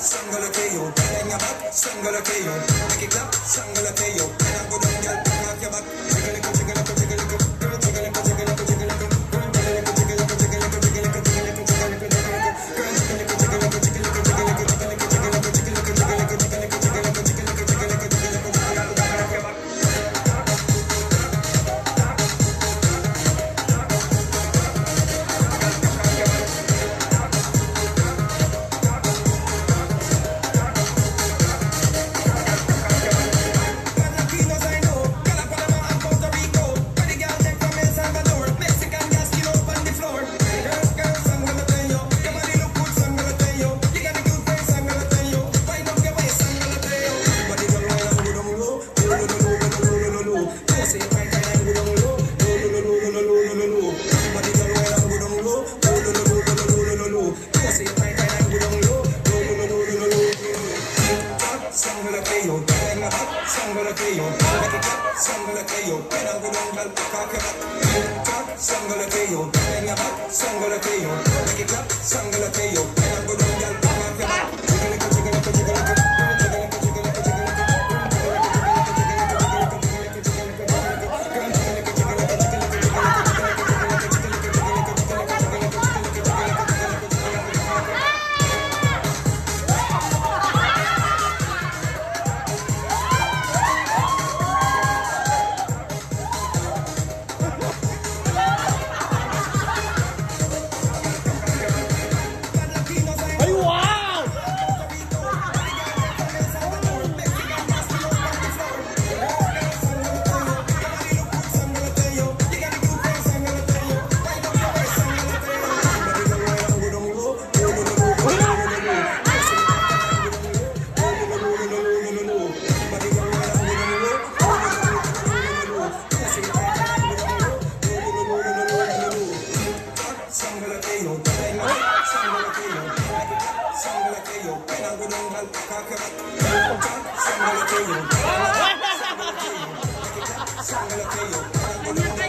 Sangalakeyo, bang your back, sangalakeyo, make it clap, sangalakeyo, and I go down. Sangalateo, Bangabat, Sangalateo, Bangabat, Sangalateo, Bangabat, Sangalateo, Bangabat, Sangalateo, Bangabat, Sangalateo, Bangabat, Sangalateo, Bangabat, Sangalateo, Bangabat, Sangalateo, Bangabat, Sangalateo, Bangabat, Sangalateo, Bangabat, Sangalateo, Bangabat, Sangalateo, Bangabat, Sangalateo, pinangunungan Kakarat Sangalateyo Sangalateyo Sangalateyo Pinangunungan